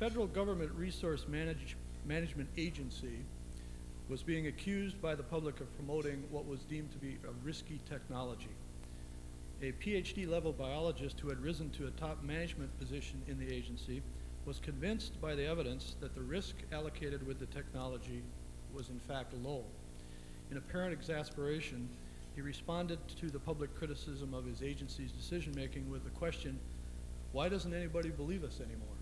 Federal government resource manage, management agency was being accused by the public of promoting what was deemed to be a risky technology. A PhD level biologist who had risen to a top management position in the agency was convinced by the evidence that the risk allocated with the technology was in fact low. In apparent exasperation, he responded to the public criticism of his agency's decision making with the question, why doesn't anybody believe us anymore?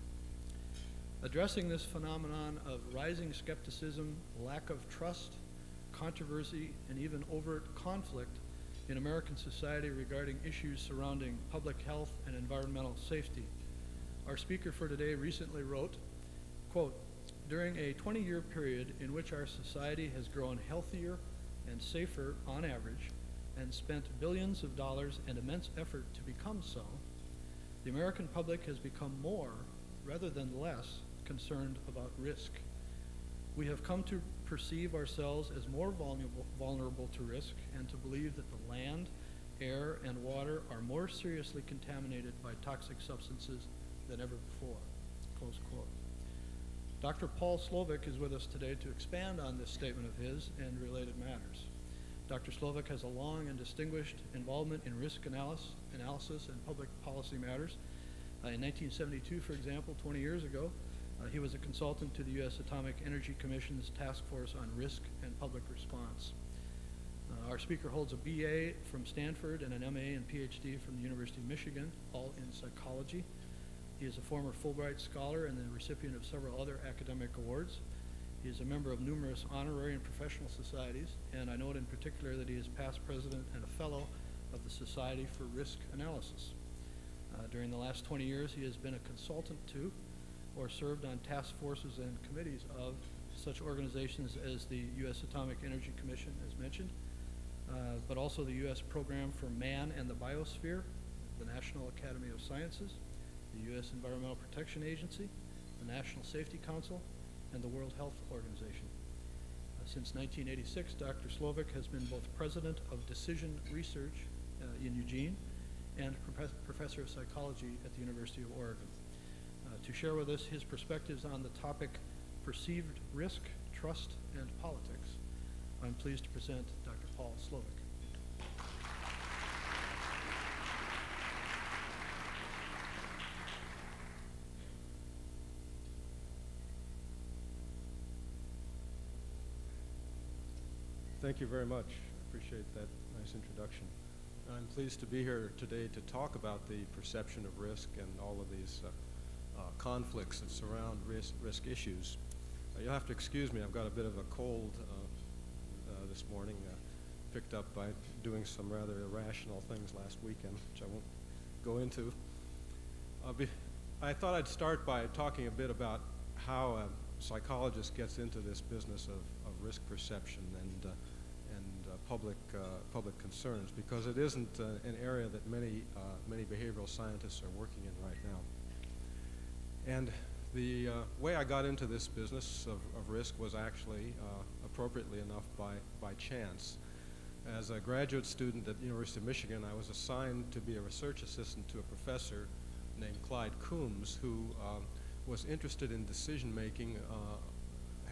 Addressing this phenomenon of rising skepticism, lack of trust, controversy, and even overt conflict in American society regarding issues surrounding public health and environmental safety. Our speaker for today recently wrote, quote, during a 20-year period in which our society has grown healthier and safer on average and spent billions of dollars and immense effort to become so, the American public has become more, rather than less, concerned about risk. We have come to perceive ourselves as more vulnerable, vulnerable to risk and to believe that the land, air, and water are more seriously contaminated by toxic substances than ever before. Close quote. Dr. Paul Slovic is with us today to expand on this statement of his and related matters. Dr. Slovic has a long and distinguished involvement in risk analysis, analysis and public policy matters. Uh, in 1972, for example, 20 years ago, uh, he was a consultant to the U.S. Atomic Energy Commission's Task Force on Risk and Public Response. Uh, our speaker holds a BA from Stanford and an MA and PhD from the University of Michigan, all in psychology. He is a former Fulbright Scholar and the recipient of several other academic awards. He is a member of numerous honorary and professional societies, and I note in particular that he is past president and a fellow of the Society for Risk Analysis. Uh, during the last 20 years, he has been a consultant to or served on task forces and committees of such organizations as the U.S. Atomic Energy Commission, as mentioned, uh, but also the U.S. Program for Man and the Biosphere, the National Academy of Sciences, the U.S. Environmental Protection Agency, the National Safety Council, and the World Health Organization. Uh, since 1986, Dr. Slovic has been both president of Decision Research uh, in Eugene and prof professor of psychology at the University of Oregon to share with us his perspectives on the topic perceived risk, trust, and politics. I'm pleased to present Dr. Paul Slovic. Thank you very much. I appreciate that nice introduction. I'm pleased to be here today to talk about the perception of risk and all of these uh, uh, conflicts that surround risk, risk issues. Uh, you'll have to excuse me, I've got a bit of a cold uh, this morning, picked up by doing some rather irrational things last weekend, which I won't go into. Be, I thought I'd start by talking a bit about how a psychologist gets into this business of, of risk perception and, uh, and uh, public, uh, public concerns because it isn't an area that many, many behavioral scientists are working in right now. And the uh, way I got into this business of, of risk was actually, uh, appropriately enough, by, by chance. As a graduate student at the University of Michigan, I was assigned to be a research assistant to a professor named Clyde Coombs, who uh, was interested in decision making uh,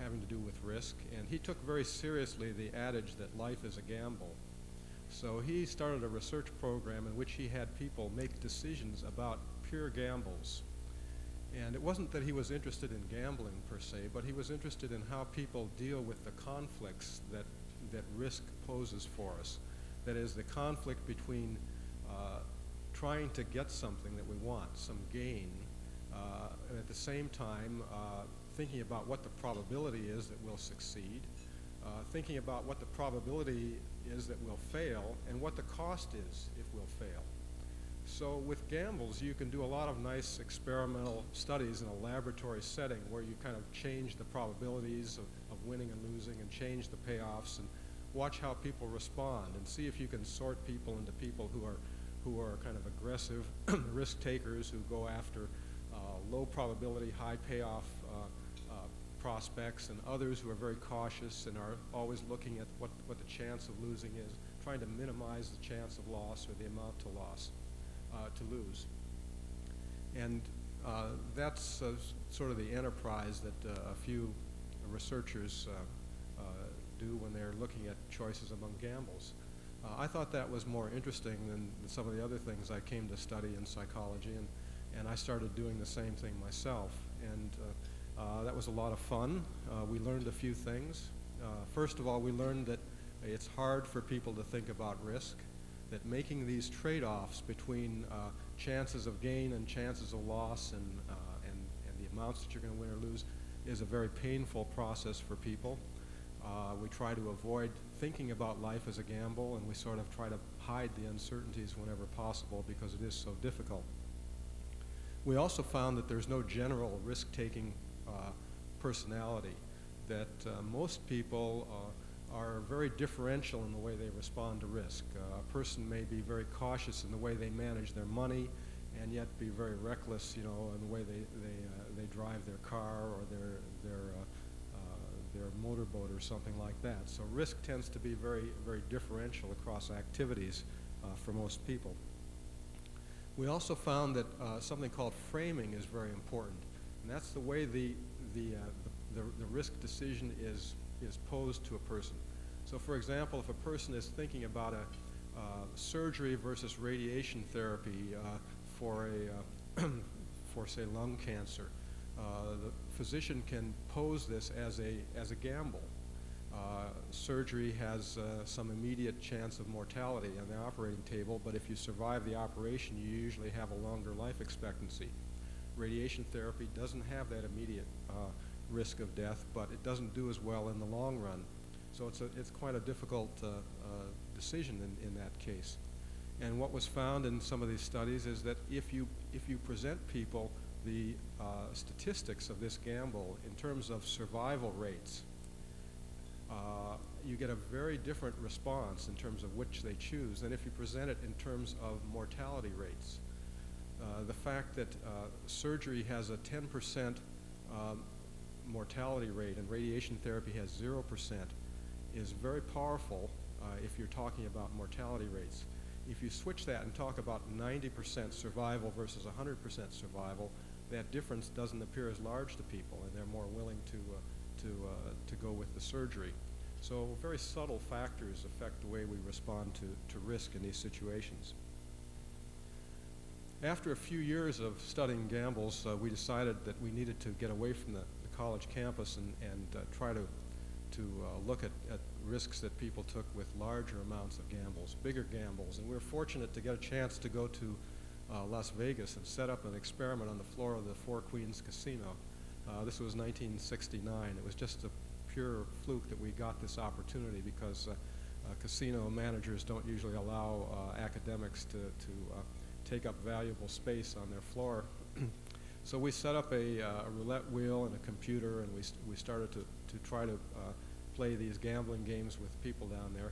having to do with risk, and he took very seriously the adage that life is a gamble. So he started a research program in which he had people make decisions about pure gambles and it wasn't that he was interested in gambling per se, but he was interested in how people deal with the conflicts that, that risk poses for us. That is, the conflict between uh, trying to get something that we want, some gain, uh, and at the same time uh, thinking about what the probability is that we'll succeed, uh, thinking about what the probability is that we'll fail, and what the cost is if we'll fail. So with gambles, you can do a lot of nice experimental studies in a laboratory setting where you kind of change the probabilities of, of winning and losing and change the payoffs and watch how people respond and see if you can sort people into people who are, who are kind of aggressive risk takers who go after uh, low probability, high payoff uh, uh, prospects and others who are very cautious and are always looking at what, what the chance of losing is, trying to minimize the chance of loss or the amount to loss to lose. And Uh, that's uh, sort of the enterprise that uh, a few researchers uh, uh, do when they're looking at choices among gambles. Uh, I thought that was more interesting than, some of the other things I came to study in psychology, and, and I started doing the same thing myself. And that was a lot of fun. we learned a few things. first of all, we learned that it's hard for people to think about risk that making these trade-offs between uh, chances of gain and chances of loss and, uh, and, and the amounts that you're going to win or lose is a very painful process for people. Uh, we try to avoid thinking about life as a gamble and we sort of try to hide the uncertainties whenever possible because it is so difficult. We also found that there's no general risk-taking uh, personality, that uh, most people uh, are very differential in the way they respond to risk. Uh, a person may be very cautious in the way they manage their money and yet be very reckless, you know, in the way they, they, uh, they drive their car or their, their, uh, uh their motorboat or something like that. So risk tends to be very, very differential across activities uh, for most people. We also found that uh, something called framing is very important, and that's the way the, the, the, the risk decision is is posed to a person. So for example, if a person is thinking about a uh, surgery versus radiation therapy uh, for a, uh, for say lung cancer, uh, the physician can pose this as a, as a gamble. Uh, surgery has uh, some immediate chance of mortality on the operating table, but if you survive the operation, you usually have a longer life expectancy. Radiation therapy doesn't have that immediate risk of death, but it doesn't do as well in the long run. So it's, a, it's quite a difficult uh, uh, decision in, in that case. And what was found in some of these studies is that if you, if you present people the uh, statistics of this gamble in terms of survival rates, uh, you get a very different response in terms of which they choose than if you present it in terms of mortality rates. Uh, the fact that uh, surgery has a 10% um, mortality rate and radiation therapy has 0% is very powerful uh, if you're talking about mortality rates. If you switch that and talk about 90% survival versus 100% survival, that difference doesn't appear as large to people and they're more willing to, uh, to, uh, to go with the surgery. So very subtle factors affect the way we respond to, to risk in these situations. After a few years of studying gambles, uh, we decided that we needed to get away from the college campus and, and uh, try to, to uh, look at, at risks that people took with larger amounts of gambles, bigger gambles. And we were fortunate to get a chance to go to uh, Las Vegas and set up an experiment on the floor of the Four Queens Casino. Uh, this was 1969. It was just a pure fluke that we got this opportunity because uh, uh, casino managers don't usually allow academics to, to take up valuable space on their floor So we set up a, uh, a roulette wheel and a computer, and we, we started to, to try to uh, play these gambling games with people down there.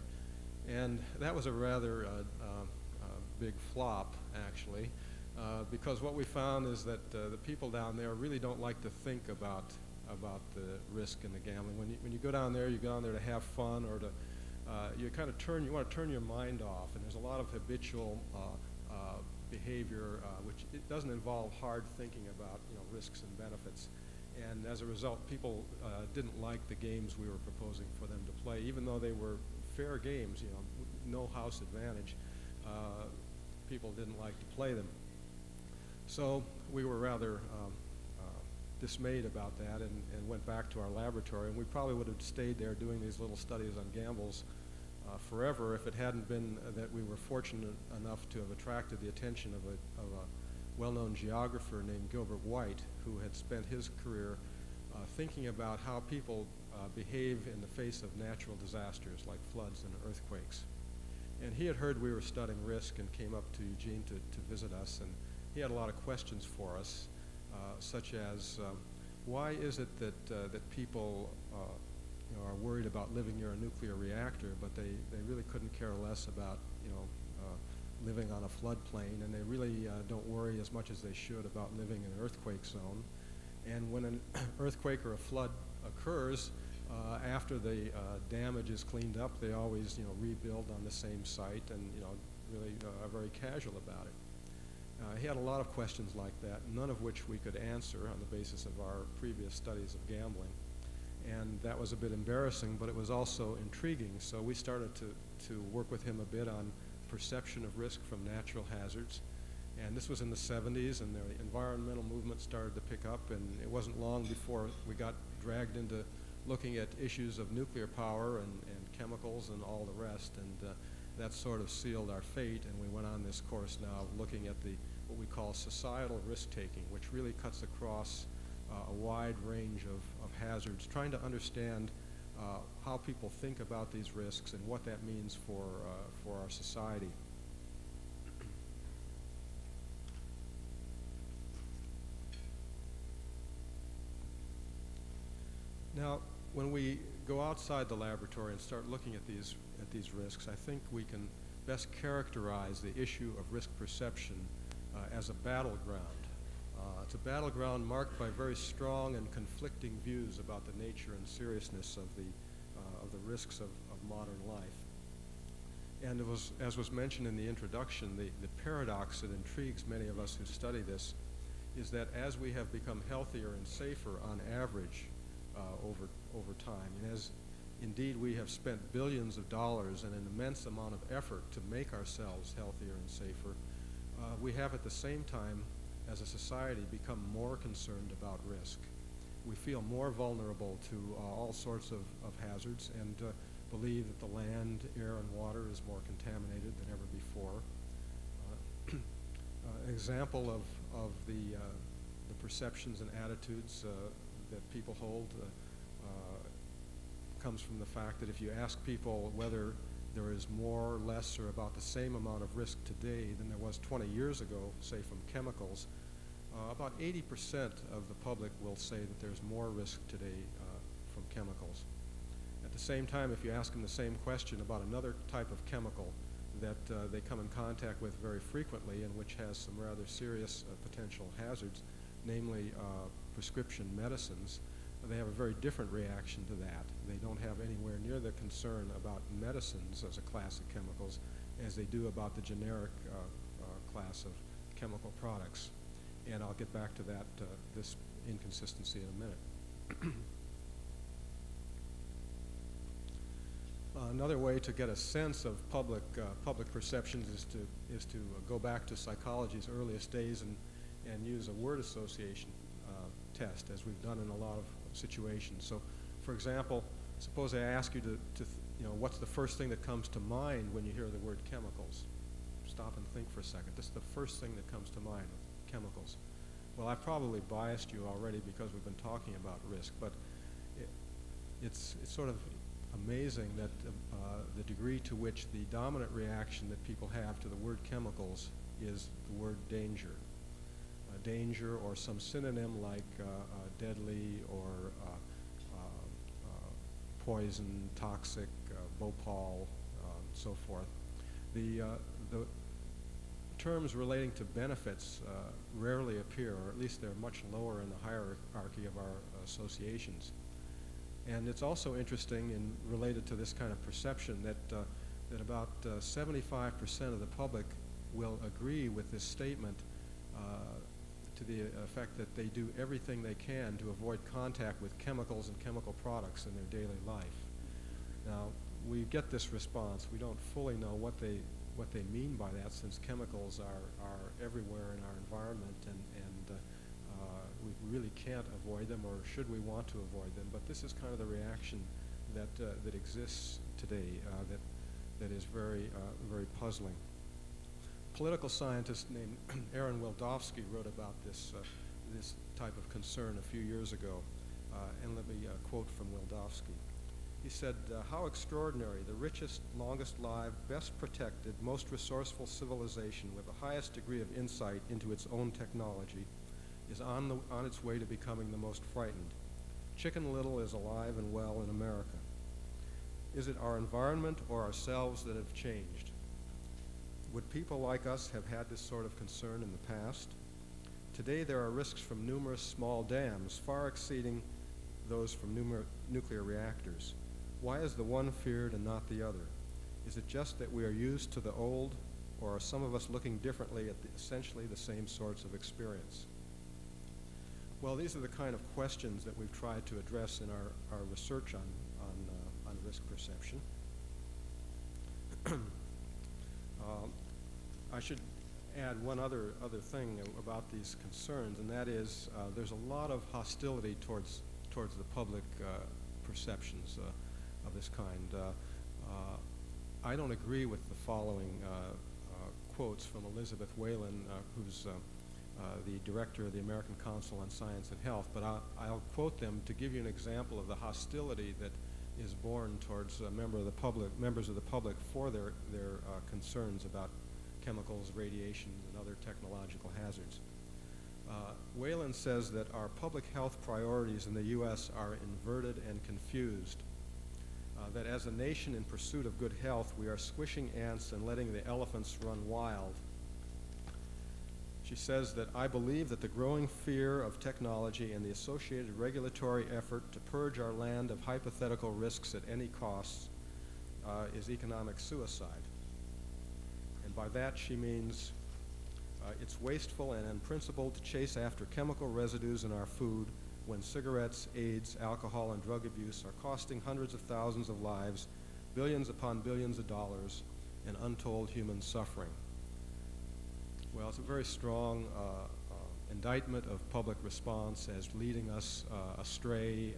And that was a rather uh, uh, uh big flop, actually, uh, because what we found is that the people down there really don't like to think about about the risk in the gambling. When you, when you go down there, you go down there to have fun or to, you kind of turn, you want to turn your mind off, and there's a lot of habitual behavior, uh, which it doesn't involve hard thinking about you know, risks and benefits. And as a result, people uh, didn't like the games we were proposing for them to play, even though they were fair games, you know, no house advantage. Uh, people didn't like to play them. So we were rather um, uh, dismayed about that and, and went back to our laboratory. And we probably would have stayed there doing these little studies on gambles uh, forever if it hadn't been that we were fortunate enough to have attracted the attention of a, of a well-known geographer named Gilbert White, who had spent his career uh, thinking about how people uh, behave in the face of natural disasters like floods and earthquakes. And he had heard we were studying risk and came up to Eugene to, to visit us, and he had a lot of questions for us, uh, such as um, why is it that, uh, that people uh, you know, are worried about living near a nuclear reactor, but they, they really couldn't care less about, you know, uh, living on a floodplain, and they really uh, don't worry as much as they should about living in an earthquake zone. And when an earthquake or a flood occurs, uh, after the uh, damage is cleaned up, they always, you know, rebuild on the same site and, you know, really uh, are very casual about it. Uh, he had a lot of questions like that, none of which we could answer on the basis of our previous studies of gambling. And that was a bit embarrassing, but it was also intriguing. So we started to, to work with him a bit on perception of risk from natural hazards. And this was in the 70s, and the environmental movement started to pick up, and it wasn't long before we got dragged into looking at issues of nuclear power and, and chemicals and all the rest. And uh, that sort of sealed our fate, and we went on this course now looking at the what we call societal risk-taking, which really cuts across a wide range of, of hazards, trying to understand uh, how people think about these risks and what that means for, uh, for our society. Now, when we go outside the laboratory and start looking at these, at these risks, I think we can best characterize the issue of risk perception uh, as a battleground. Uh, it's a battleground marked by very strong and conflicting views about the nature and seriousness of the, uh, of the risks of, of modern life. And it was, as was mentioned in the introduction, the, the paradox that intrigues many of us who study this is that as we have become healthier and safer on average uh, over, over time, and as indeed we have spent billions of dollars and an immense amount of effort to make ourselves healthier and safer, uh, we have at the same time, as a society, become more concerned about risk. We feel more vulnerable to uh, all sorts of, of hazards and uh, believe that the land, air, and water is more contaminated than ever before. Uh, uh, an example of, of the, uh, the perceptions and attitudes that people hold comes from the fact that if you ask people whether there is more or less or about the same amount of risk today than there was 20 years ago, say from chemicals, uh, about 80% of the public will say that there's more risk today uh, from chemicals. At the same time, if you ask them the same question about another type of chemical that uh, they come in contact with very frequently and which has some rather serious uh, potential hazards, namely uh, prescription medicines, they have a very different reaction to that. They don't have anywhere near the concern about medicines as a class of chemicals as they do about the generic uh, uh, class of chemical products. And I'll get back to that, uh, this inconsistency in a minute. another way to get a sense of public, uh, public perceptions is to, is to go back to psychology's earliest days and, and use a word association uh, test, as we've done in a lot of situations. So, for example, suppose I ask you to, to you know, what's the first thing that comes to mind when you hear the word chemicals? Stop and think for a second. This is the first thing that comes to mind, chemicals. Well, I've probably biased you already because we've been talking about risk, but it, it's, it's sort of amazing that uh, the degree to which the dominant reaction that people have to the word chemicals is the word danger danger or some synonym like uh, uh, deadly or uh, poison, toxic, Bhopal, so forth. The, the terms relating to benefits uh, rarely appear, or at least they're much lower in the hierarchy of our associations. And it's also interesting and related to this kind of perception that, uh, that about 75% uh, of the public will agree with this statement to the effect that they do everything they can to avoid contact with chemicals and chemical products in their daily life. Now, we get this response. We don't fully know what they what they mean by that since chemicals are, are everywhere in our environment and, and uh, uh, we really can't avoid them or should we want to avoid them. But this is kind of the reaction that, uh, that exists today uh, that, that is very, uh, very puzzling political scientist named Aaron Wildavsky wrote about this, uh, this type of concern a few years ago. Uh, and let me uh, quote from Wildavsky. He said, uh, how extraordinary, the richest, longest lived, best protected, most resourceful civilization with the highest degree of insight into its own technology is on, the, on its way to becoming the most frightened. Chicken Little is alive and well in America. Is it our environment or ourselves that have changed? Would people like us have had this sort of concern in the past? Today there are risks from numerous small dams, far exceeding those from nuclear reactors. Why is the one feared and not the other? Is it just that we are used to the old, or are some of us looking differently at the, essentially the same sorts of experience? Well, these are the kind of questions that we've tried to address in our, our research on, on, uh, on risk perception. Um, I should add one other, other thing about these concerns, and that is uh, there's a lot of hostility towards, towards the public uh, perceptions uh, of this kind. Uh, uh, I don't agree with the following quotes from Elizabeth Whelan, who's the director of the American Council on Science and Health, but I'll, I'll, quote them to give you an example of the hostility that is born towards member of the public, members of the public for their, their concerns about chemicals, radiation, and other technological hazards. Uh, Whelan says that our public health priorities in the U.S. are inverted and confused. Uh, that as a nation in pursuit of good health, we are squishing ants and letting the elephants run wild. She says that I believe that the growing fear of technology and the associated regulatory effort to purge our land of hypothetical risks at any cost uh, is economic suicide. By that she means uh, it's wasteful and unprincipled to chase after chemical residues in our food when cigarettes, AIDS, alcohol, and drug abuse are costing hundreds of thousands of lives, billions upon billions of dollars, and untold human suffering. Well, it's a very strong uh, uh, indictment of public response as leading us uh, astray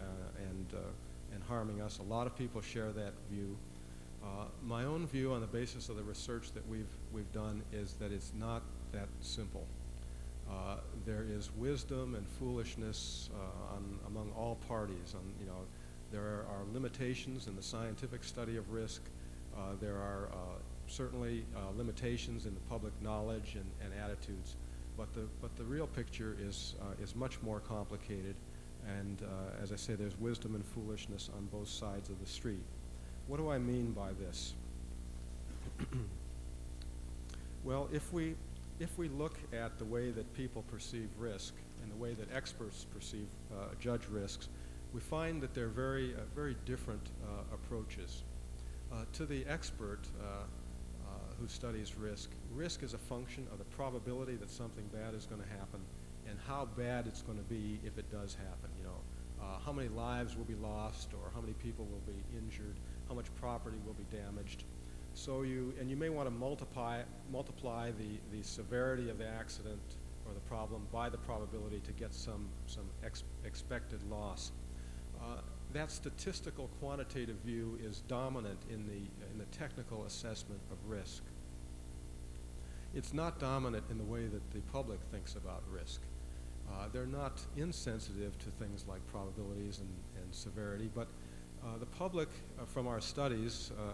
and, and harming us. A lot of people share that view. Uh, my own view on the basis of the research that we've, we've done is that it's not that simple. Uh, there is wisdom and foolishness uh, on, among all parties. On, you know, there are, limitations in the scientific study of risk. there are certainly uh, limitations in the public knowledge and, and, attitudes, but the, but the real picture is, uh, is much more complicated. And uh, as I say, there's wisdom and foolishness on both sides of the street. What do I mean by this? well, if we, if we look at the way that people perceive risk and the way that experts perceive, uh, judge risks, we find that they're very, uh, very different uh, approaches. to the expert, who studies risk. Risk is a function of the probability that something bad is going to happen and how bad it's going to be if it does happen. You know, uh, how many lives will be lost or how many people will be injured, how much property will be damaged. So you, and you may want to multiply, multiply the, the severity of the accident or the problem by the probability to get some, some ex expected loss. Uh, that statistical quantitative view is dominant in the, in the technical assessment of risk. It's not dominant in the way that the public thinks about risk. Uh, they're not insensitive to things like probabilities and, and severity, but uh, the public, uh, from our studies, uh,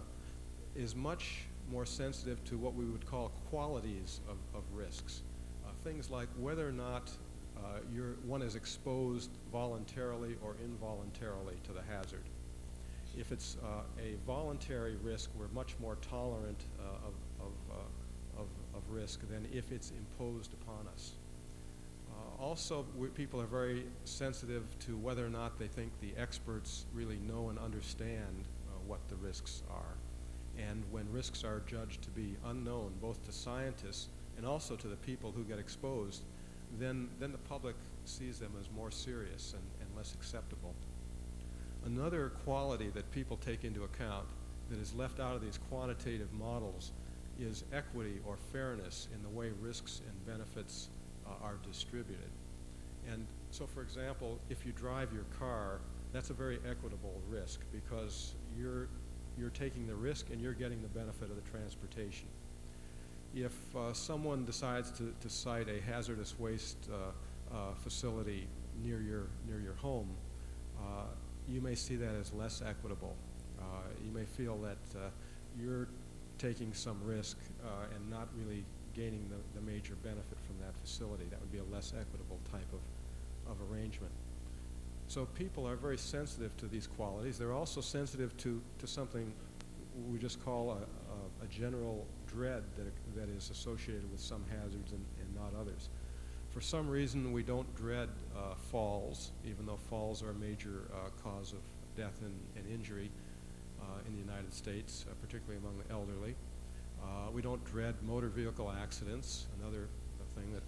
is much more sensitive to what we would call qualities of, of risks. Uh, things like whether or not uh, one is exposed voluntarily or involuntarily to the hazard. If it's uh, a voluntary risk, we're much more tolerant uh, of, of, uh, of, of, risk than if it's imposed upon us. Uh, also, people are very sensitive to whether or not they think the experts really know and understand what the risks are. And when risks are judged to be unknown, both to scientists and also to the people who get exposed, then, then the public sees them as more serious and, and less acceptable. Another quality that people take into account that is left out of these quantitative models is equity or fairness in the way risks and benefits uh, are distributed. And so, for example, if you drive your car, that's a very equitable risk because you're, you're taking the risk and you're getting the benefit of the transportation if uh, someone decides to, to site a hazardous waste uh, uh, facility near your, near your home, uh, you may see that as less equitable. Uh, you may feel that uh, you're taking some risk and not really gaining the, the major benefit from that facility. That would be a less equitable type of, of arrangement. So people are very sensitive to these qualities. They're also sensitive to, to something we just call a, a, a general dread that, that is associated with some hazards and, and not others. For some reason, we don't dread uh, falls, even though falls are a major uh, cause of death and, and injury uh, in the United States, uh, particularly among the elderly. Uh, we don't dread motor vehicle accidents, another thing that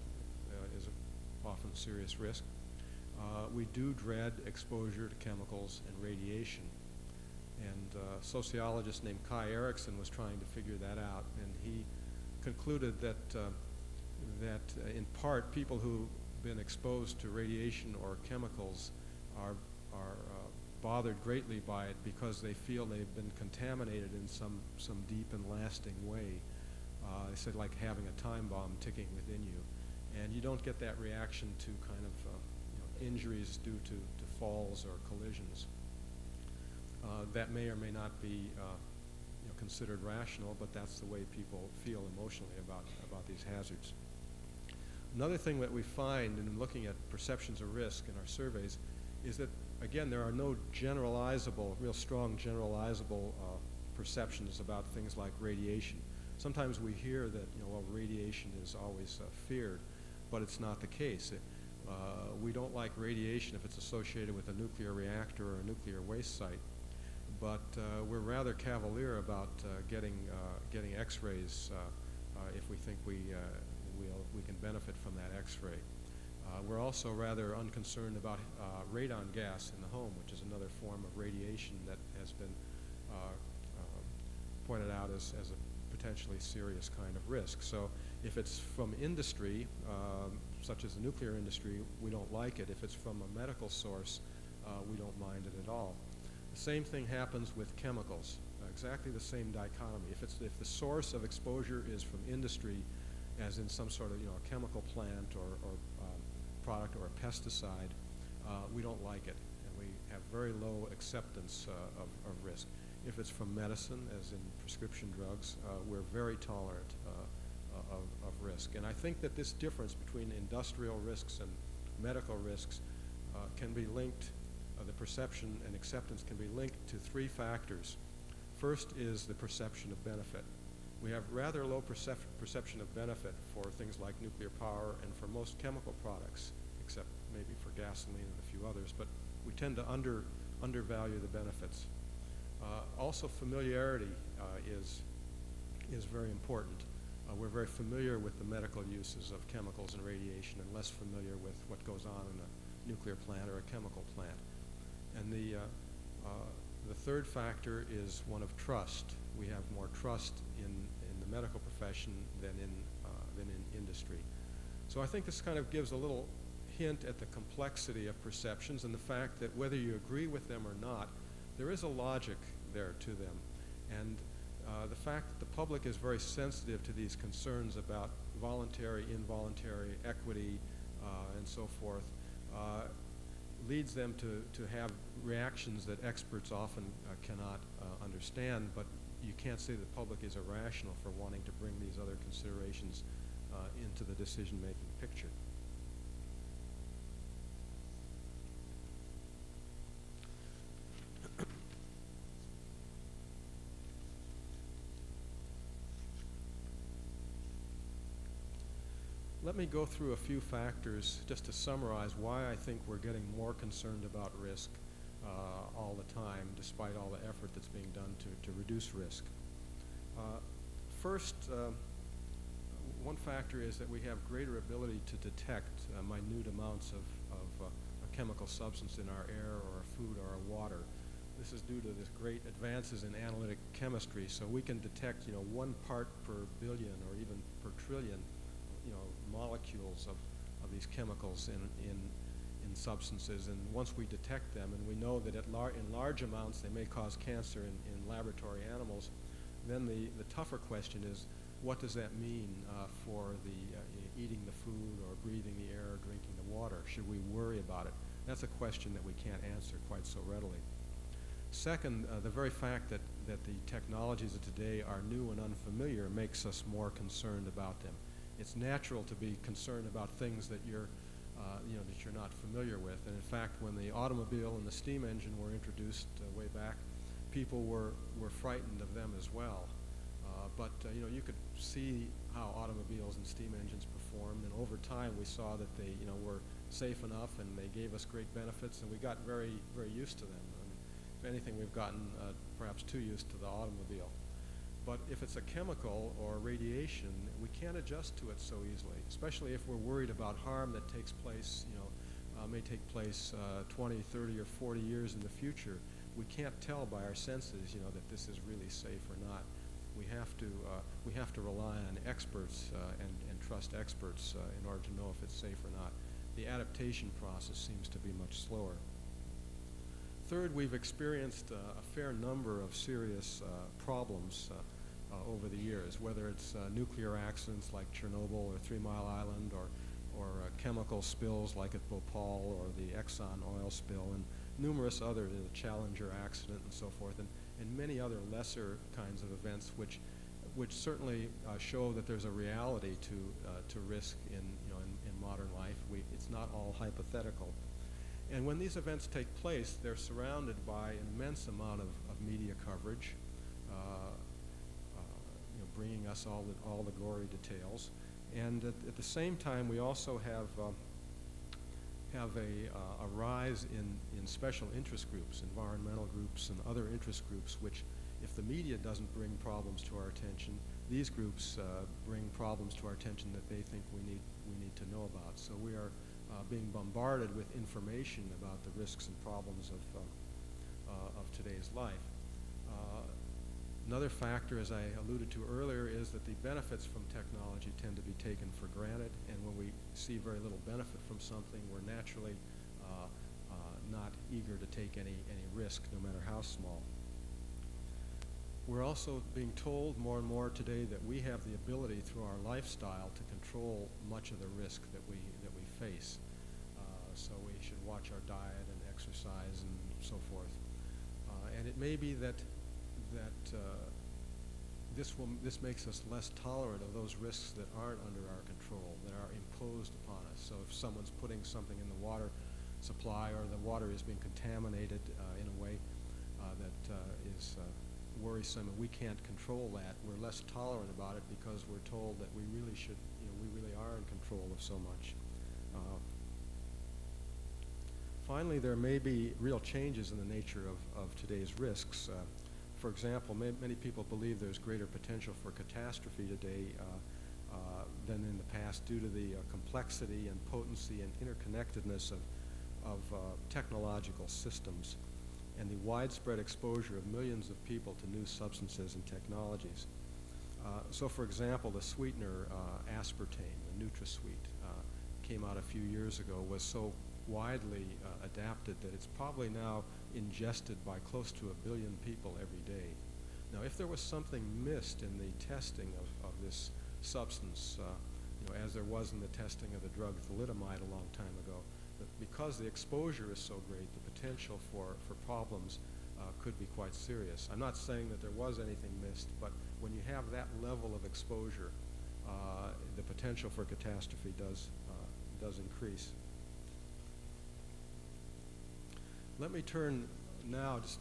uh, is a often serious risk. Uh, we do dread exposure to chemicals and radiation. And uh, a sociologist named Kai Erikson was trying to figure that out, and he concluded that, uh, that uh, in part people who've been exposed to radiation or chemicals are, are uh, bothered greatly by it because they feel they've been contaminated in some, some deep and lasting way. Uh, they said like having a time bomb ticking within you. And you don't get that reaction to kind of uh, injuries due to, to falls or collisions. Uh, that may or may not be uh, you know, considered rational, but that's the way people feel emotionally about, about these hazards. Another thing that we find in looking at perceptions of risk in our surveys is that, again, there are no generalizable, real strong generalizable uh, perceptions about things like radiation. Sometimes we hear that, you know, well, radiation is always uh, feared, but it's not the case. It, uh, we don't like radiation if it's associated with a nuclear reactor or a nuclear waste site but uh, we're rather cavalier about uh, getting uh, getting X-rays if we think we we'll, we can benefit from that X-ray. we're also rather unconcerned about radon gas in the home, which is another form of radiation that has been pointed out as, as a potentially serious kind of risk. So if it's from industry, um, such as the nuclear industry, we don't like it. If it's from a medical source, uh, we don't mind it at all. The same thing happens with chemicals, exactly the same dichotomy. If, it's, if the source of exposure is from industry, as in some sort of you know, a chemical plant or, or um, product or a pesticide, uh, we don't like it. And we have very low acceptance uh, of, of, risk. If it's from medicine, as in prescription drugs, uh, we're very tolerant uh, of, of risk. And I think that this difference between industrial risks and medical risks uh, can be linked the perception and acceptance can be linked to three factors. First is the perception of benefit. We have rather low percep perception of benefit for things like nuclear power and for most chemical products, except maybe for gasoline and a few others, but we tend to under, undervalue the benefits. Uh, also, familiarity uh, is, is very important. Uh, we're very familiar with the medical uses of chemicals and radiation and less familiar with what goes on in a nuclear plant or a chemical plant. And the, uh, uh, the third factor is one of trust. We have more trust in, in the medical profession than in, uh, than in industry. So I think this kind of gives a little hint at the complexity of perceptions and the fact that whether you agree with them or not, there is a logic there to them. And uh, the fact that the public is very sensitive to these concerns about voluntary, involuntary, equity, uh, and so forth, uh, leads them to, to have reactions that experts often uh, cannot uh, understand, but you can't say the public is irrational for wanting to bring these other considerations uh, into the decision-making picture. Let me go through a few factors just to summarize why I think we're getting more concerned about risk uh, all the time, despite all the effort that's being done to, to reduce risk. Uh, first, uh, one factor is that we have greater ability to detect uh, minute amounts of, of uh, a chemical substance in our air or our food or our water. This is due to this great advances in analytic chemistry, so we can detect, you know, one part per billion or even per trillion you know, molecules of, of these chemicals in, in, in substances. And once we detect them, and we know that at lar in large amounts they may cause cancer in, in laboratory animals, then the, the tougher question is, what does that mean uh, for the uh, eating the food or breathing the air or drinking the water? Should we worry about it? That's a question that we can't answer quite so readily. Second, uh, the very fact that, that the technologies of today are new and unfamiliar makes us more concerned about them it's natural to be concerned about things that you're, uh, you know, that you're not familiar with. And in fact, when the automobile and the steam engine were introduced uh, way back, people were, were frightened of them as well. Uh, but, uh, you know, you could see how automobiles and steam engines performed, and over time we saw that they, you know, were safe enough and they gave us great benefits, and we got very, very used to them. I mean, if anything, we've gotten uh, perhaps too used to the automobile. But if it's a chemical or radiation, we can't adjust to it so easily, especially if we're worried about harm that takes place, you know, uh, may take place uh, 20, 30, or 40 years in the future. We can't tell by our senses, you know, that this is really safe or not. We have to, uh, we have to rely on experts uh, and, and trust experts uh, in order to know if it's safe or not. The adaptation process seems to be much slower. Third, we've experienced uh, a fair number of serious problems uh, over the years, whether it's uh, nuclear accidents like Chernobyl or Three Mile Island or, or uh, chemical spills like at Bhopal or the Exxon oil spill and numerous other, the Challenger accident and so forth, and, and many other lesser kinds of events which, which certainly uh, show that there's a reality to, uh, to risk in, you know, in, in modern life. We, it's not all hypothetical. And when these events take place, they're surrounded by an immense amount of, of media coverage, uh, bringing us all the, all the gory details. And at, at the same time, we also have, uh, have a, uh, a rise in, in special interest groups, environmental groups and other interest groups, which if the media doesn't bring problems to our attention, these groups uh, bring problems to our attention that they think we need, we need to know about. So we are uh, being bombarded with information about the risks and problems of, uh, uh, of today's life. Another factor, as I alluded to earlier, is that the benefits from technology tend to be taken for granted, and when we see very little benefit from something, we're naturally uh, uh, not eager to take any, any risk, no matter how small. We're also being told more and more today that we have the ability through our lifestyle to control much of the risk that we, that we face. Uh, so we should watch our diet and exercise and so forth. Uh, and it may be that that uh, this, will, this makes us less tolerant of those risks that aren't under our control, that are imposed upon us. So if someone's putting something in the water supply or the water is being contaminated uh, in a way uh, that uh, is uh, worrisome and we can't control that, we're less tolerant about it because we're told that we really should, you know, we really are in control of so much. Uh, finally, there may be real changes in the nature of, of today's risks. Uh, for example, may, many people believe there's greater potential for catastrophe today uh, uh, than in the past due to the uh, complexity and potency and interconnectedness of, of uh, technological systems and the widespread exposure of millions of people to new substances and technologies. Uh, so, for example, the sweetener uh, aspartame, the NutraSweet, came out a few years ago, was so widely adapted that it's probably now ingested by close to a billion people every day. Now, if there was something missed in the testing of, of this substance, uh, you know, as there was in the testing of the drug thalidomide a long time ago, because the exposure is so great, the potential for, for problems uh, could be quite serious. I'm not saying that there was anything missed, but when you have that level of exposure, uh, the potential for catastrophe does, uh, does increase. Let me turn now just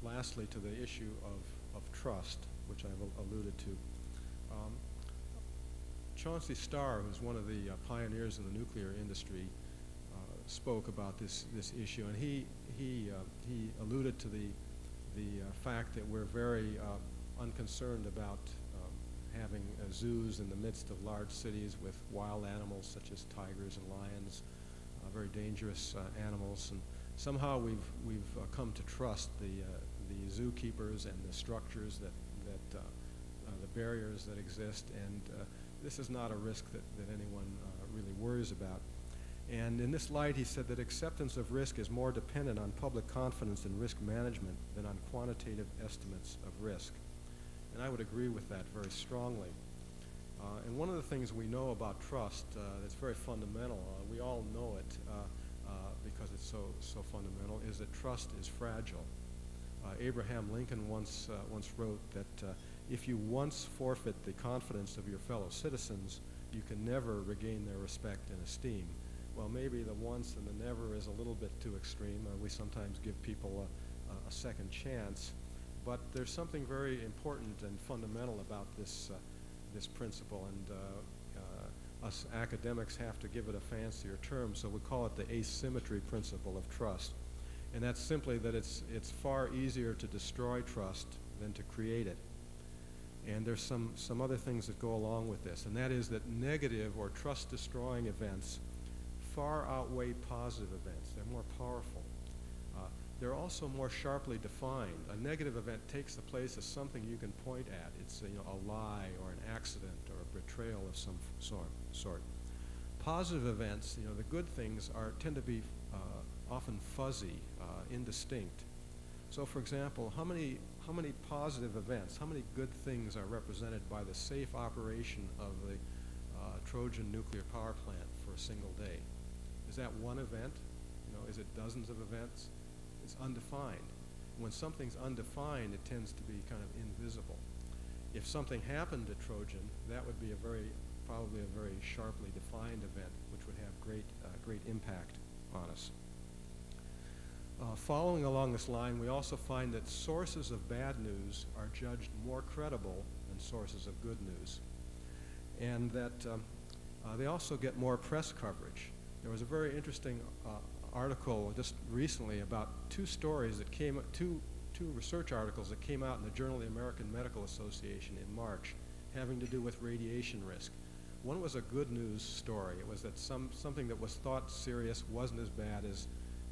lastly to the issue of, of trust, which I've alluded to. Um, Chauncey Starr, who's one of the uh, pioneers in the nuclear industry, uh, spoke about this, this issue, and he, he, uh, he alluded to the, the uh, fact that we're very uh, unconcerned about um, having uh, zoos in the midst of large cities with wild animals such as tigers and lions, very dangerous animals. And, somehow we've, we've uh, come to trust the, uh, the zookeepers and the structures that, that uh, uh, the barriers that exist, and this is not a risk that, that anyone really worries about. And in this light, he said that acceptance of risk is more dependent on public confidence in risk management than on quantitative estimates of risk. And I would agree with that very strongly. Uh, and one of the things we know about trust uh, that's very fundamental, uh, we all know it, because it's so, so fundamental, is that trust is fragile. Uh, Abraham Lincoln once, uh, once wrote that uh, if you once forfeit the confidence of your fellow citizens, you can never regain their respect and esteem. Well, maybe the once and the never is a little bit too extreme. We sometimes give people a, a, second chance. But there's something very important and fundamental about this, uh, this principle. And uh, us academics have to give it a fancier term, so we call it the asymmetry principle of trust. And that's simply that it's, it's far easier to destroy trust than to create it. And there's some, some other things that go along with this, and that is that negative or trust-destroying events far outweigh positive events. They're more powerful. Uh, they're also more sharply defined. A negative event takes the place of something you can point at. It's you know, a lie or an accident or betrayal of some sort. sort. Positive events, you know, the good things are tend to be uh, often fuzzy, uh, indistinct. So, for example, how many how many positive events, how many good things are represented by the safe operation of the uh, Trojan nuclear power plant for a single day? Is that one event? You know, is it dozens of events? It's undefined. When something's undefined, it tends to be kind of invisible. If something happened to Trojan, that would be a very, probably a very sharply defined event, which would have great, uh, great impact on us. Uh, following along this line, we also find that sources of bad news are judged more credible than sources of good news. And that um, uh, they also get more press coverage. There was a very interesting uh, article just recently about two stories that came, two, two research articles that came out in the Journal of the American Medical Association in March having to do with radiation risk. One was a good news story. It was that some, something that was thought serious wasn't as bad as,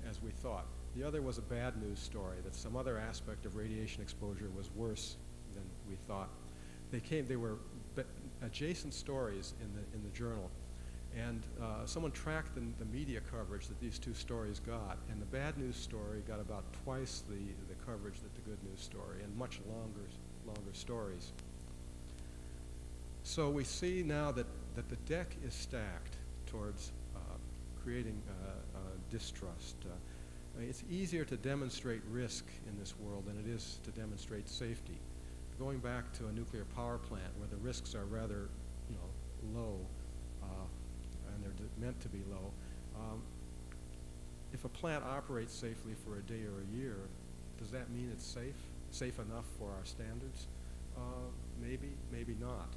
as we thought. The other was a bad news story that some other aspect of radiation exposure was worse than we thought. They came, they were adjacent stories in the, in the journal. And uh, someone tracked the, the, media coverage that these two stories got, and the bad news story got about twice the, the coverage that the good news story, and much longer, longer stories. So we see now that, that the deck is stacked towards uh, creating uh, uh distrust. Uh, it's easier to demonstrate risk in this world than it is to demonstrate safety. Going back to a nuclear power plant where the risks are rather, you know, low, uh, and they're meant to be low, um, if a plant operates safely for a day or a year, does that mean it's safe? Safe enough for our standards? Uh, maybe, maybe not.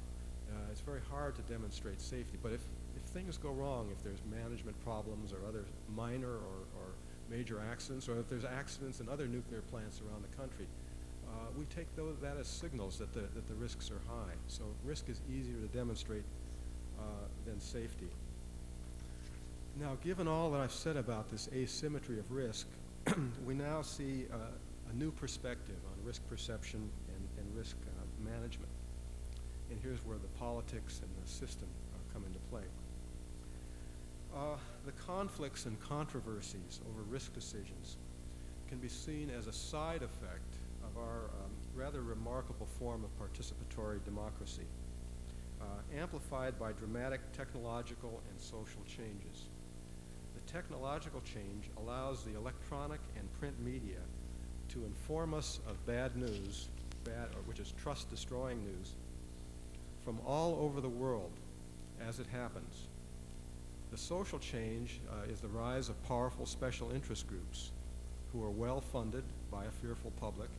Uh, it's very hard to demonstrate safety, but if, if things go wrong, if there's management problems or other minor or, or major accidents, or if there's accidents in other nuclear plants around the country, uh, we take those, that as signals that the, that the risks are high. So risk is easier to demonstrate uh, than safety. Now, given all that I've said about this asymmetry of risk, we now see uh, a new perspective on risk perception and, and risk uh, management. And here's where the politics and the system uh, come into play. Uh, the conflicts and controversies over risk decisions can be seen as a side effect of our um, rather remarkable form of participatory democracy, uh, amplified by dramatic technological and social changes. The technological change allows the electronic and print media to inform us of bad news, bad, which is trust-destroying news, from all over the world as it happens the social change uh, is the rise of powerful special interest groups who are well funded by a fearful public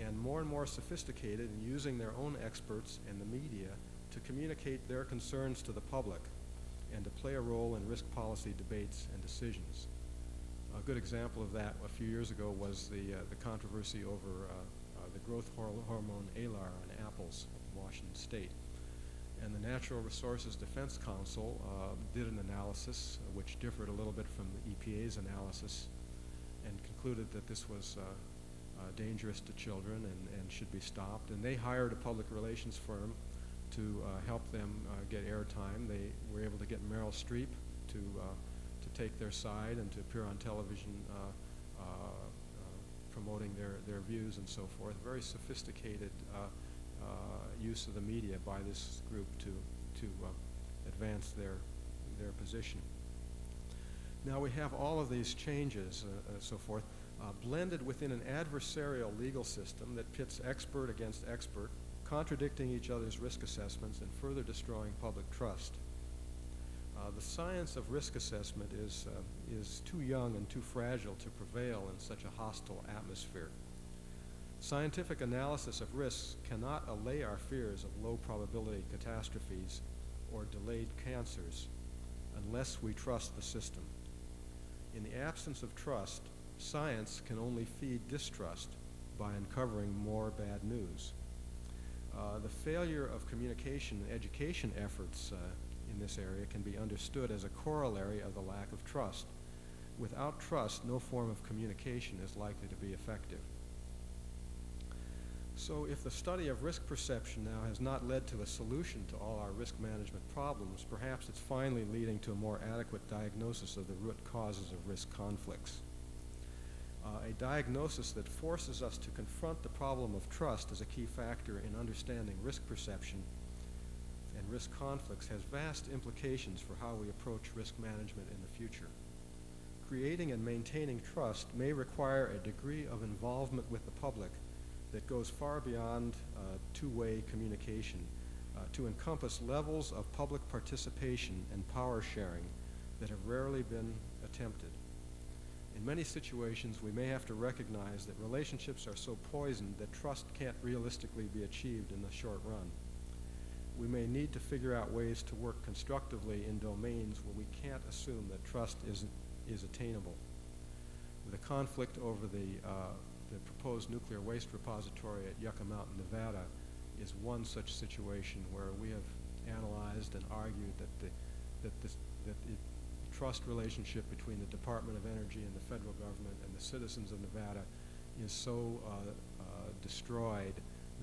and more and more sophisticated in using their own experts and the media to communicate their concerns to the public and to play a role in risk policy debates and decisions. A good example of that a few years ago was the, uh, the controversy over uh, uh the growth hormone ALAR on apples in Washington State. And the Natural Resources Defense Council uh, did an analysis uh, which differed a little bit from the EPA's analysis and concluded that this was uh, uh, dangerous to children and, and should be stopped. And they hired a public relations firm to uh, help them uh, get airtime. They were able to get Meryl Streep to, to take their side and to appear on television promoting their, their views and so forth. Very sophisticated uh, use of the media by this group to, to uh, advance their, their position. Now we have all of these changes and uh, so forth blended within an adversarial legal system that pits expert against expert, contradicting each other's risk assessments and further destroying public trust. Uh, the science of risk assessment is, uh, is too young and too fragile to prevail in such a hostile atmosphere. Scientific analysis of risks cannot allay our fears of low probability catastrophes or delayed cancers unless we trust the system. In the absence of trust, science can only feed distrust by uncovering more bad news. Uh, the failure of communication and education efforts uh, in this area can be understood as a corollary of the lack of trust. Without trust, no form of communication is likely to be effective. So if the study of risk perception now has not led to a solution to all our risk management problems, perhaps it's finally leading to a more adequate diagnosis of the root causes of risk conflicts. Uh, a diagnosis that forces us to confront the problem of trust as a key factor in understanding risk perception and risk conflicts has vast implications for how we approach risk management in the future. Creating and maintaining trust may require a degree of involvement with the public that goes far beyond uh, two-way communication uh, to encompass levels of public participation and power sharing that have rarely been attempted. In many situations, we may have to recognize that relationships are so poisoned that trust can't realistically be achieved in the short run. We may need to figure out ways to work constructively in domains where we can't assume that trust is, is attainable. The conflict over the, uh, the proposed nuclear waste repository at Yucca Mountain, Nevada, is one such situation where we have analyzed and argued that the, that this, that the trust relationship between the Department of Energy and the federal government and the citizens of Nevada is so uh, uh, destroyed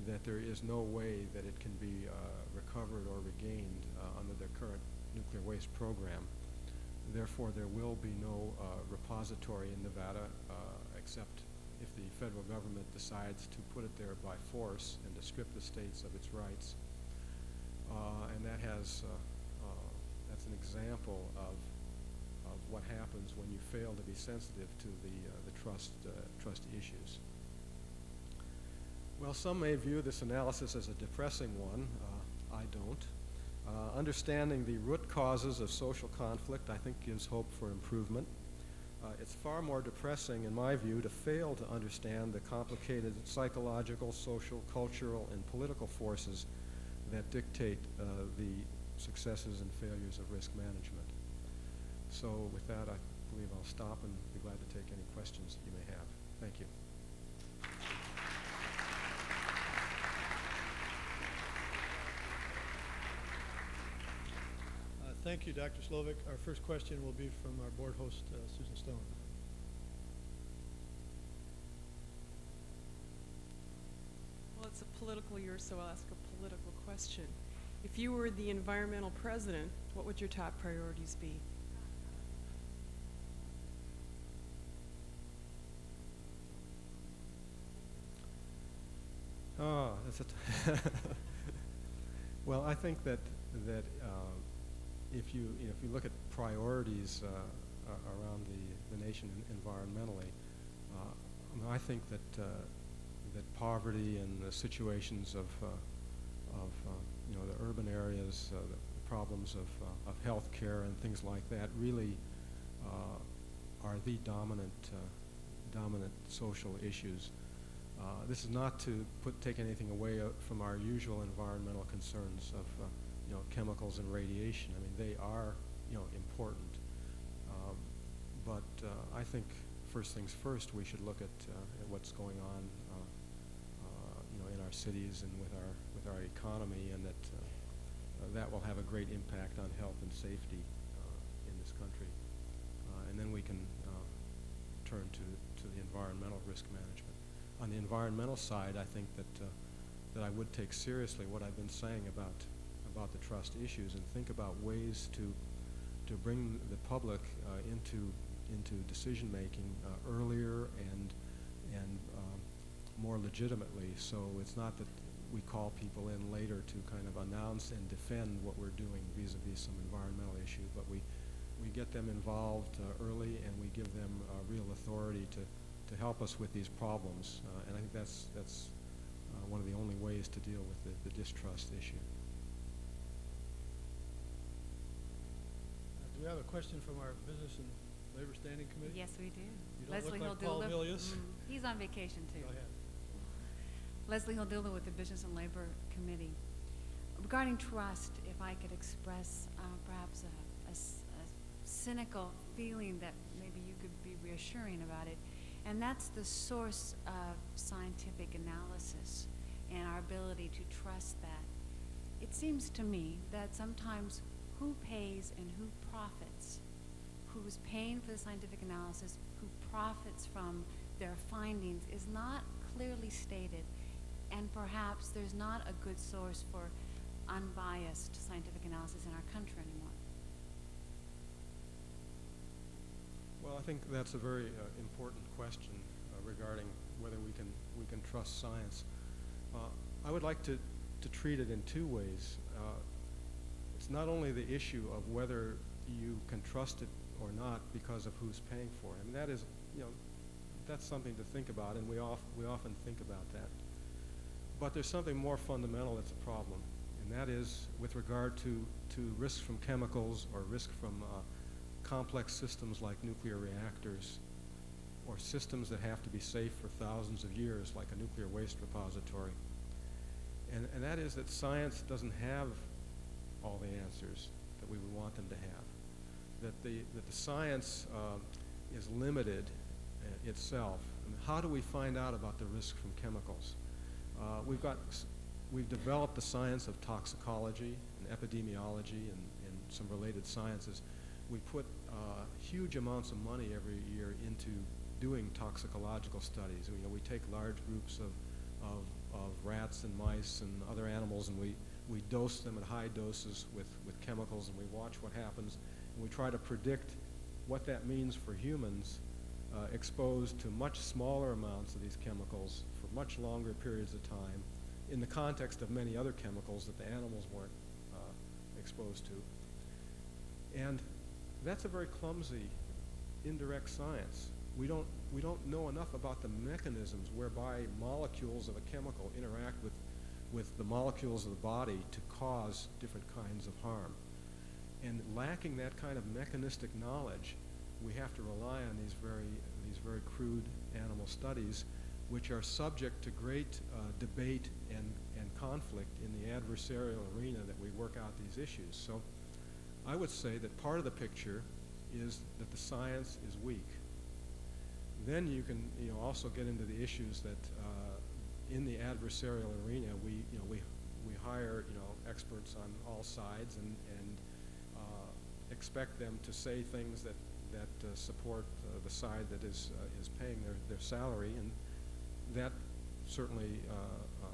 that there is no way that it can be uh, recovered or regained uh, under their current nuclear waste program. Therefore, there will be no uh, repository in Nevada uh, except if the federal government decides to put it there by force and to strip the states of its rights. Uh, and that has, uh, that's an example of, of what happens when you fail to be sensitive to the, the trust, trust issues. Well, some may view this analysis as a depressing one. Uh, I don't. Uh, understanding the root causes of social conflict, I think, gives hope for improvement. Uh, it's far more depressing, in my view, to fail to understand the complicated psychological, social, cultural, and political forces that dictate uh, the successes and failures of risk management. So with that, I believe I'll stop and be glad to take any questions that you may have. Thank you. Thank you, Dr. Slovic. Our first question will be from our board host, uh, Susan Stone. Well, it's a political year, so I'll ask a political question. If you were the environmental president, what would your top priorities be? Oh, that's a t- well, I think that that uh, if you, you know, if you look at priorities uh, a- around the, the nation environmentally, uh, I, think that uh, that poverty and the situations of uh, of uh, you know the urban areas, uh, the, problems of uh, of health care and things like that really uh, are the dominant uh, dominant social issues. Uh, this is not to put, take anything away uh, from our usual environmental concerns of, uh, you know, chemicals and radiation. I mean, they are, you know, important. Um, but uh, I think first things first, we should look at, uh, at what's going on, uh, uh, you know, in our cities and with our with our economy, and that uh, that will have a great impact on health and safety in this country. And then we can turn to to the environmental risk management on the environmental side, I think that that I would take seriously what I've been saying about about the trust issues and think about ways to to bring the public uh, into into decision making uh, earlier and and um, more legitimately. So it's not that we call people in later to kind of announce and defend what we're doing vis-a-vis some environmental issue, but we we get them involved uh, early and we give them uh, real authority to to help us with these problems. Uh, and I think that's, that's uh, one of the only ways to deal with the, the distrust issue. We have a question from our Business and Labor Standing Committee? Yes, we do. You don't Leslie look like Paul Hildula- Villius. Mm, He's on vacation too. Go ahead. Leslie Hildula with the Business and Labor Committee. Regarding trust, if I could express uh, perhaps a cynical feeling that maybe you could be reassuring about it, and that's the source of scientific analysis. and our ability to trust that. It seems to me that sometimes who pays and who profits, who's paying for the scientific analysis, who profits from their findings is not clearly stated, and perhaps there's not a good source for unbiased scientific analysis in our country anymore. Well, I think that's a very uh, important question uh, regarding whether we can we can trust science. Uh, I would like to, to treat it in two ways. Not only the issue of whether you can trust it or not because of who's paying for it. I mean, that is, you know, that's something to think about, and we, off, we often think about that. But there's something more fundamental that's a problem, and that is with regard to, to risk from chemicals or risk from uh, complex systems like nuclear reactors or systems that have to be safe for thousands of years like a nuclear waste repository. And, and that is that science doesn't have all the answers that we would want them to have. That the, that the science uh, is limited uh, itself. How do we find out about the risk from chemicals? Uh, we've got, we've developed the science of toxicology and epidemiology and, and some related sciences. We put uh, huge amounts of money every year into doing toxicological studies. You know, we take large groups of, of, of rats and mice and other animals and we, we dose them at high doses with, with chemicals and we watch what happens and we try to predict what that means for humans uh, exposed to much smaller amounts of these chemicals for much longer periods of time in the context of many other chemicals that the animals weren't uh, exposed to. And that's a very clumsy, indirect science. We don't, we don't know enough about the mechanisms whereby molecules of a chemical interact with, with the molecules of the body to cause different kinds of harm. And lacking that kind of mechanistic knowledge, we have to rely on these very, these very crude animal studies, which are subject to great uh, debate and, and conflict in the adversarial arena that we work out these issues. So I would say that part of the picture is that the science is weak. Then you can you know, also get into the issues that uh, in the adversarial arena, we, you know, we, we hire you know, experts on all sides and, and uh, expect them to say things that, that uh, support uh, the side that is, uh, is paying their, their salary. And that certainly uh,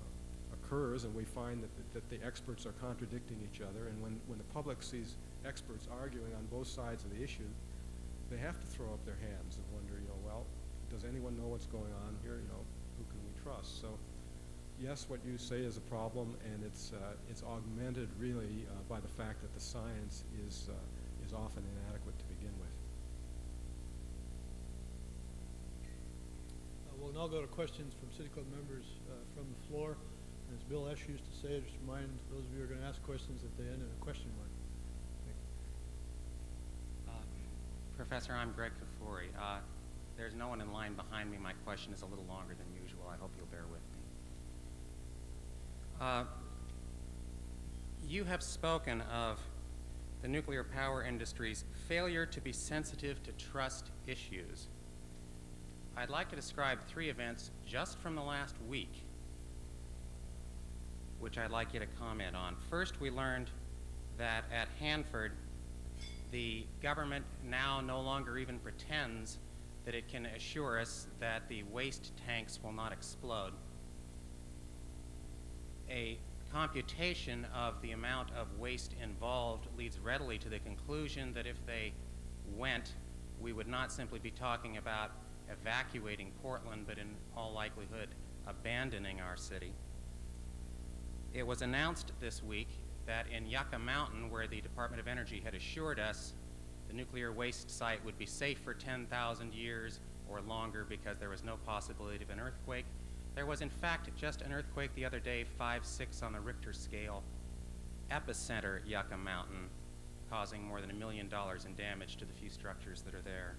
occurs, and we find that the, that the experts are contradicting each other. And when, when the public sees experts arguing on both sides of the issue, they have to throw up their hands and wonder, you know, well, does anyone know what's going on here? You know, trust? So, yes, what you say is a problem, and it's uh, it's augmented really uh, by the fact that the science is uh, is often inadequate to begin with. Uh, we'll now go to questions from City Club members uh, from the floor. As Bill Esch used to say, just remind those of you who are going to ask questions that they end in a question mark. Professor, I'm Greg Kafoury. Uh, there's no one in line behind me. My question is a little longer than I hope you'll bear with me. Uh, you have spoken of the nuclear power industry's failure to be sensitive to trust issues. I'd like to describe three events just from the last week, which I'd like you to comment on. First, we learned that at Hanford, the government now no longer even pretends that it can assure us that the waste tanks will not explode. A computation of the amount of waste involved leads readily to the conclusion that if they went, we would not simply be talking about evacuating Portland, but in all likelihood, abandoning our city. It was announced this week that in Yucca Mountain, where the Department of Energy had assured us nuclear waste site would be safe for 10,000 years or longer because there was no possibility of an earthquake, there was in fact just an earthquake the other day, 5.6 on the Richter scale, epicenter Yucca Mountain, causing more than a million dollars in damage to the few structures that are there.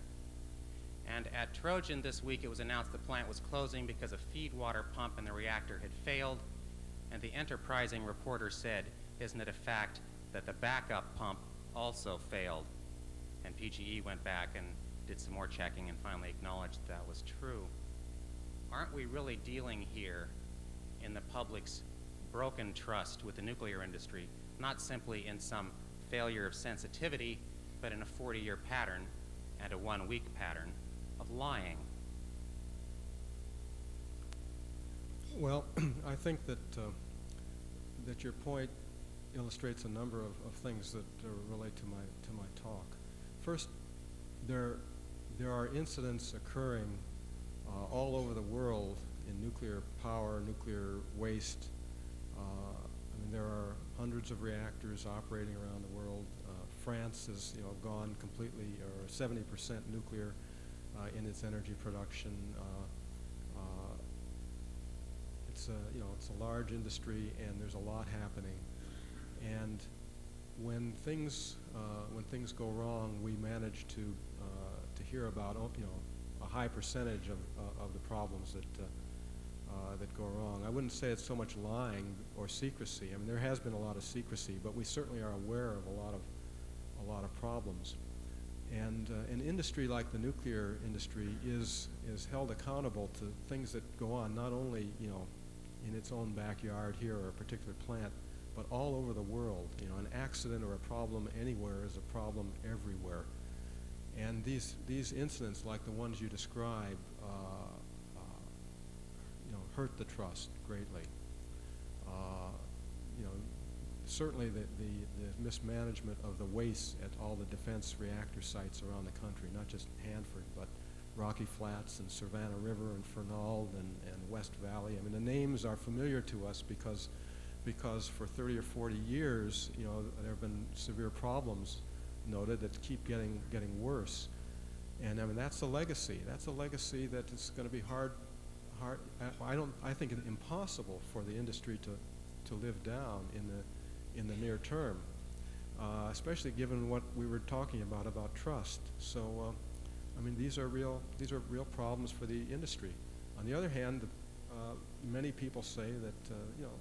And at Trojan this week, it was announced the plant was closing because a feed water pump in the reactor had failed, and the enterprising reporter said, isn't it a fact that the backup pump also failed? And PGE went back and did some more checking and finally acknowledged that that was true. Aren't we really dealing here in the public's broken trust with the nuclear industry, not simply in some failure of sensitivity, but in a 40 year pattern and a one week pattern of lying. Well, I think that uh, that your point illustrates a number of, of things that uh, relate to my to my talk. First, there there are incidents occurring uh, all over the world in nuclear power, nuclear waste. Uh, I mean, there are hundreds of reactors operating around the world. Uh, France has, you know, gone completely or 70% nuclear uh, in its energy production. Uh, uh, it's a, you know, it's a large industry, and there's a lot happening. And when things uh, when things go wrong, we manage to to hear about, oh, you know, a high percentage of, uh, of the problems that, uh, uh, that go wrong. I wouldn't say it's so much lying or secrecy. I mean, there has been a lot of secrecy, but we certainly are aware of a lot of, a lot of problems. And uh, an industry like the nuclear industry is, is held accountable to things that go on not only, you know, in its own backyard here or a particular plant, but all over the world. You know, an accident or a problem anywhere is a problem everywhere. And these, these incidents, like the ones you describe, uh, uh, you know, hurt the trust greatly. Uh, you know, certainly the, the, the, mismanagement of the waste at all the defense reactor sites around the country, not just Hanford, but Rocky Flats and Savannah River and Fernald and, and West Valley. I mean, the names are familiar to us because, because for 30 or 40 years, you know, there have been severe problems noted that keep getting getting worse. And I mean that's a legacy. That's a legacy that is going to be hard. Hard. I don't. I think it's impossible for the industry to to live down in the in the near term, uh, especially given what we were talking about about trust. So, uh, I mean, these are real these are real problems for the industry. On the other hand, uh, many people say that uh, you know,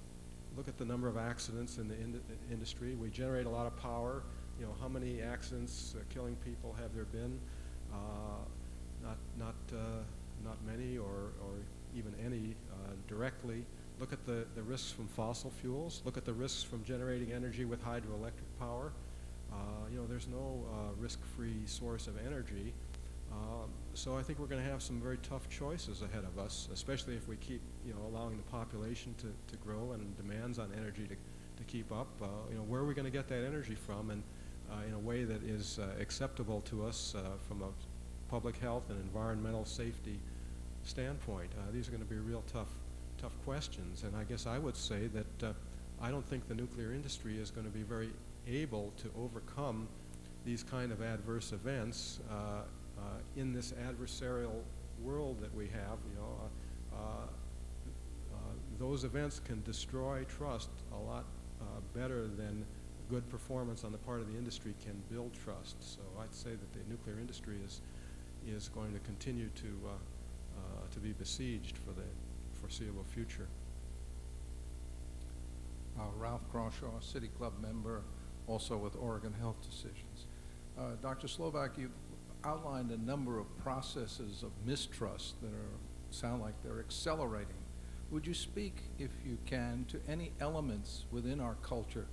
look at the number of accidents in the in industry. We generate a lot of power you know, how many accidents, uh, killing people have there been? Uh, not, not, uh, not many or, or even any uh, directly. Look at the, the risks from fossil fuels. Look at the risks from generating energy with hydroelectric power. Uh, you know, there's no risk-free source of energy. Um, so I think we're going to have some very tough choices ahead of us, especially if we keep, you know, allowing the population to, to grow and demands on energy to, to keep up. Uh, you know, where are we going to get that energy from? And uh, in a way that is uh, acceptable to us uh, from a public health and environmental safety standpoint. these are going to be real tough, tough questions. And I guess I would say that I don't think the nuclear industry is going to be very able to overcome these kind of adverse events uh, uh, in this adversarial world that we have. You know, uh, those events can destroy trust a lot better than good performance on the part of the industry can build trust. So I'd say that the nuclear industry is is going to continue to uh, uh, to be besieged for the foreseeable future. Uh, Ralph Crawshaw, City Club member, also with Oregon Health Decisions. Uh, Dr. Slovic, you outlined a number of processes of mistrust that are sound like they're accelerating. Would you speak, if you can, to any elements within our culture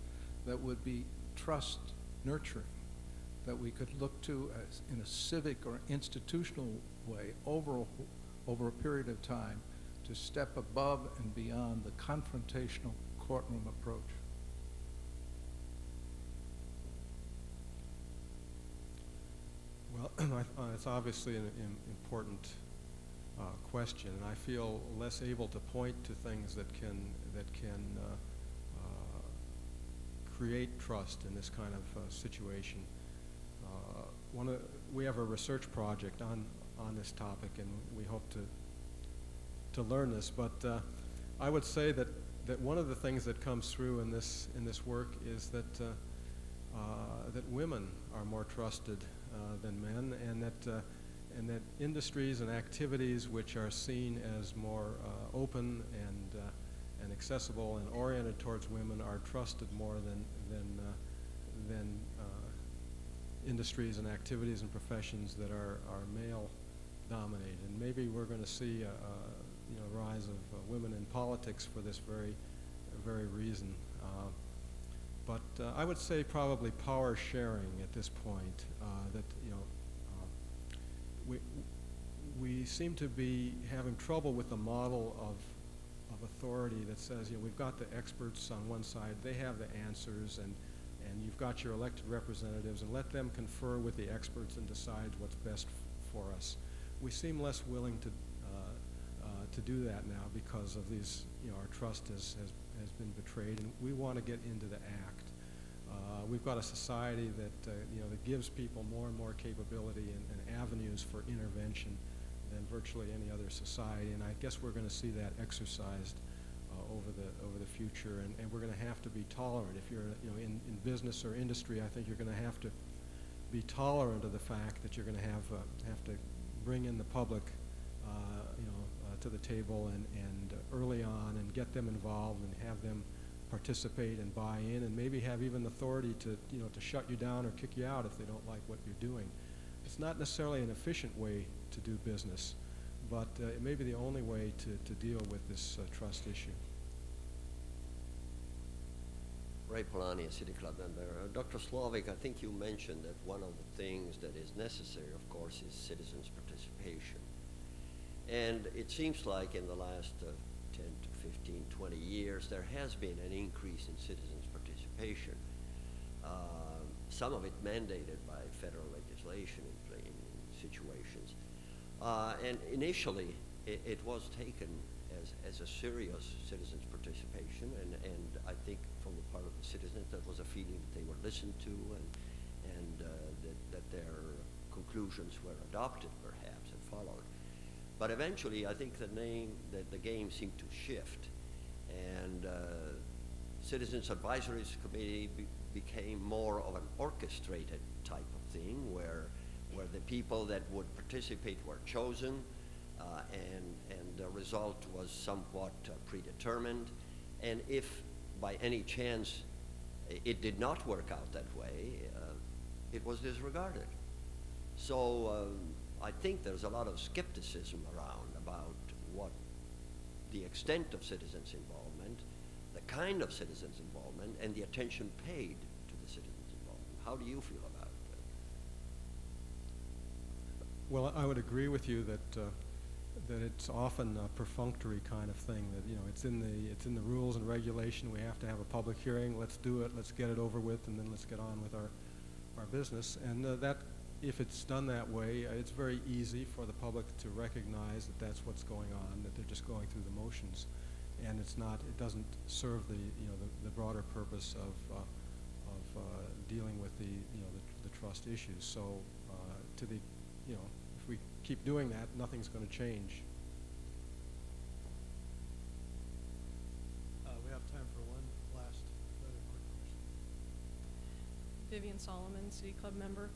that would be trust nurturing, that we could look to as in a civic or institutional way over, over a period of time to step above and beyond the confrontational courtroom approach. it's obviously an, an important uh, question, and I feel less able to point to things that can that can uh, create trust in this kind of uh, situation. Uh, one of, we have a research project on, on this topic, and we hope to, to learn this. But uh, I would say that, that one of the things that comes through in this, in this work is that, uh, uh, that women are more trusted uh, than men, and that, and that industries and activities which are seen as more open and and accessible and oriented towards women are trusted more than, than, uh, than uh, industries and activities and professions that are, are male dominated. And maybe we're going to see, a, uh, you know, rise of uh, women in politics for this very, very reason. But uh, I would say probably power sharing at this point. Uh, that you know, uh, we we seem to be having trouble with the model of of authority that says you know we've got the experts on one side, they have the answers, and and you've got your elected representatives, and let them confer with the experts and decide what's best for us. We seem less willing to uh, uh, to do that now because of these, you know, our trust has, has, has been betrayed, and we want to get into the act. Uh, we've got a society that, uh, you know, that gives people more and more capability and, and avenues for intervention than virtually any other society, and I guess we're going to see that exercised uh, over the over the future, and, and we're going to have to be tolerant. If you're, you know, in, in business or industry, I think you're going to have to be tolerant of the fact that you're going to have uh, have to bring in the public, uh, you know, to the table and and early on and get them involved and have them participate and buy in and maybe have even authority to you know to shut you down or kick you out if they don't like what you're doing. It's not necessarily an efficient way to do business, but uh, it may be the only way to, to deal with this uh, trust issue. Ray Polani, City Club member. Uh, Dr. Slovic, I think you mentioned that one of the things that is necessary, of course, is citizens' participation. And it seems like in the last uh, 10 to 15, 20 years, there has been an increase in citizens' participation. Uh, some of it mandated by federal legislation in, in situations. Uh, and initially, it, it was taken as, as a serious citizens' participation, and, and I think from the part of the citizens, there was a feeling that they were listened to and, and uh, that, that their conclusions were adopted, perhaps, and followed. But eventually, I think the name, the game seemed to shift, and uh, Citizens Advisory Committee be became more of an orchestrated type of thing, where where the people that would participate were chosen, uh, and and the result was somewhat uh, predetermined, and if by any chance it did not work out that way, uh, it was disregarded. So um, I think there's a lot of skepticism around about what the extent of citizens' involvement, the kind of citizens' involvement, and the attention paid to the citizens' involvement. How do you feel about it? Well, I would agree with you that uh, that it's often a perfunctory kind of thing. That you know, it's in the it's in the rules and regulation. We have to have a public hearing. Let's do it. Let's get it over with, and then let's get on with our our business. And uh, that if it's done that way, uh, it's very easy for the public to recognize that that's what's going on, that they're just going through the motions, and it's not, it doesn't serve the, you know, the, the broader purpose of, uh, of uh, dealing with the, you know, the, the trust issues. So uh, to the, you know, if we keep doing that, nothing's going to change. Uh, we have time for one last very quick question. Vivian Solomon, City Club member.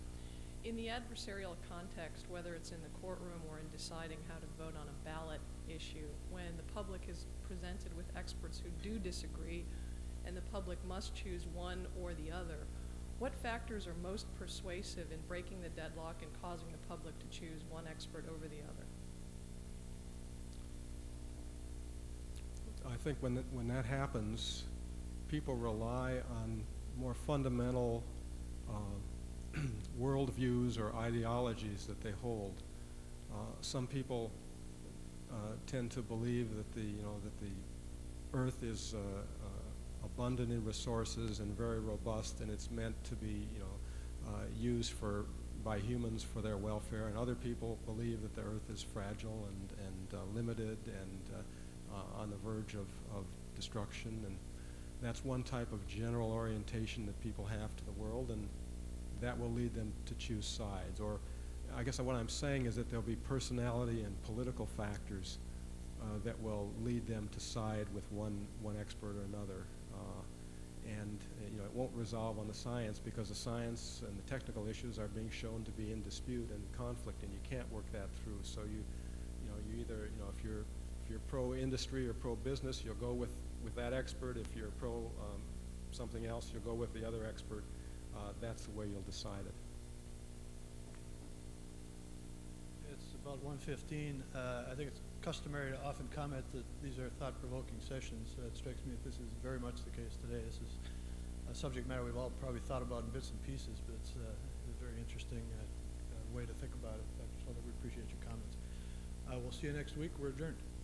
In the adversarial context, whether it's in the courtroom or in deciding how to vote on a ballot issue, when the public is presented with experts who do disagree and the public must choose one or the other, what factors are most persuasive in breaking the deadlock and causing the public to choose one expert over the other? I think when, that when that happens, people rely on more fundamental uh, worldviews or ideologies that they hold. Uh, some people uh, tend to believe that the, you know, that the earth is uh, uh, abundant in resources and very robust and it's meant to be, you know, uh, used for, by humans for their welfare. And other people believe that the earth is fragile and, and limited and on the verge of, of destruction. And that's one type of general orientation that people have to the world. And that will lead them to choose sides. Or I guess what I'm saying is that there'll be personality and political factors uh, that will lead them to side with one, one expert or another. Uh, and uh, you know, it won't resolve on the science because the science and the technical issues are being shown to be in dispute and conflict, and you can't work that through. So you, you know, you either, you know, if you're if you're pro-industry or pro-business, you'll go with with that expert. If you're pro um, something else, you'll go with the other expert uh, that's the way you'll decide it. It's about 1:15. Uh, I think it's customary to often comment that these are thought-provoking sessions. Uh, It strikes me that this is very much the case today. This is a subject matter we've all probably thought about in bits and pieces, but it's, uh, a very interesting, uh, uh, way to think about it. i Dr. Slovic, we appreciate your comments. We'll see you next week. We're adjourned.